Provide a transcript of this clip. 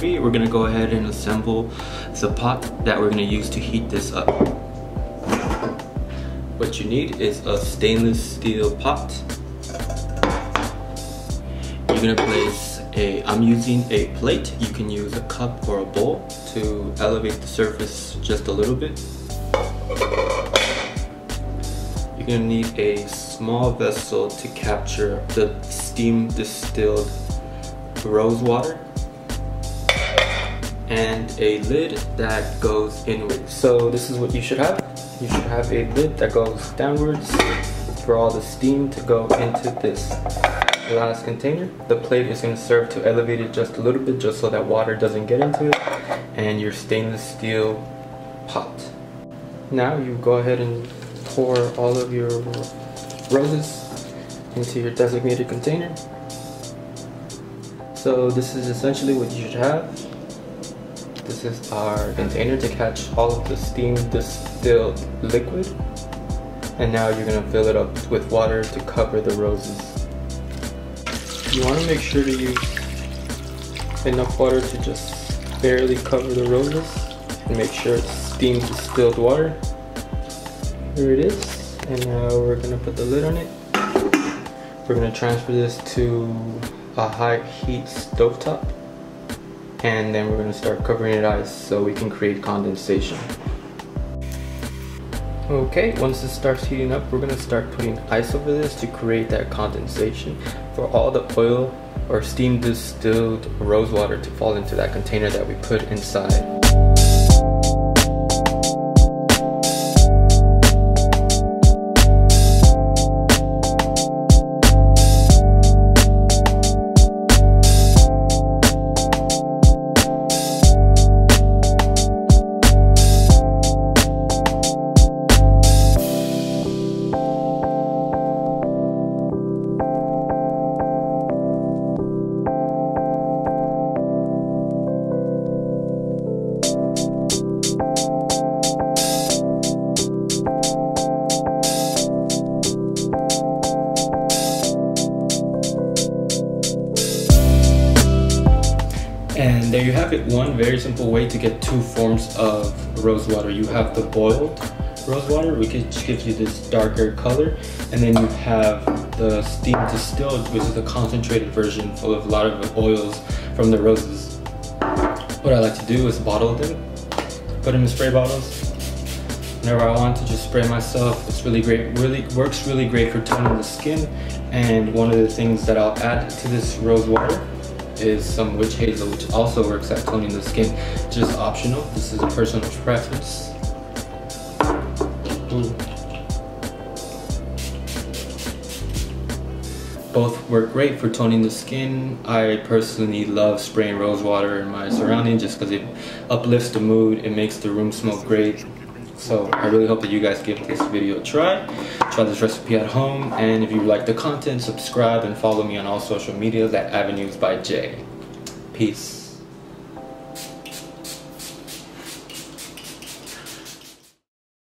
we're gonna go ahead and assemble the pot that we're gonna use to heat this up. What you need is a stainless steel pot. You're gonna place a, I'm using a plate. You can use a cup or a bowl to elevate the surface just a little bit. You're gonna need a small vessel to capture the steam distilled rose water and a lid that goes inward. So this is what you should have. You should have a lid that goes downwards for all the steam to go into this glass container. The plate is going to serve to elevate it just a little bit just so that water doesn't get into it and your stainless steel pot. Now you go ahead and pour all of your roses into your designated container. So this is essentially what you should have. This is our container to catch all of the steam distilled liquid. And now you're gonna fill it up with water to cover the roses. You wanna make sure to use enough water to just barely cover the roses and make sure it's steam distilled water. Here it is. And now we're gonna put the lid on it. We're gonna transfer this to a high heat stovetop and then we're going to start covering it ice so we can create condensation. Okay, once it starts heating up, we're going to start putting ice over this to create that condensation for all the oil or steam distilled rose water to fall into that container that we put inside. And there you have it, one very simple way to get two forms of rose water. You have the boiled rose water, which gives you this darker color, and then you have the steam distilled, which is a concentrated version full of a lot of oils from the roses. What I like to do is bottle them, put them in spray bottles. Whenever I want to just spray myself, it's really great, really works really great for toning the skin. And one of the things that I'll add to this rose water is some witch hazel, which also works at toning the skin. Just optional. This is a personal preference. Hmm. Both work great for toning the skin. I personally love spraying rose water in my surroundings just because it uplifts the mood, it makes the room smell great. So I really hope that you guys give this video a try. Try this recipe at home. And if you like the content, subscribe and follow me on all social medias at Avenues by Jay. Peace.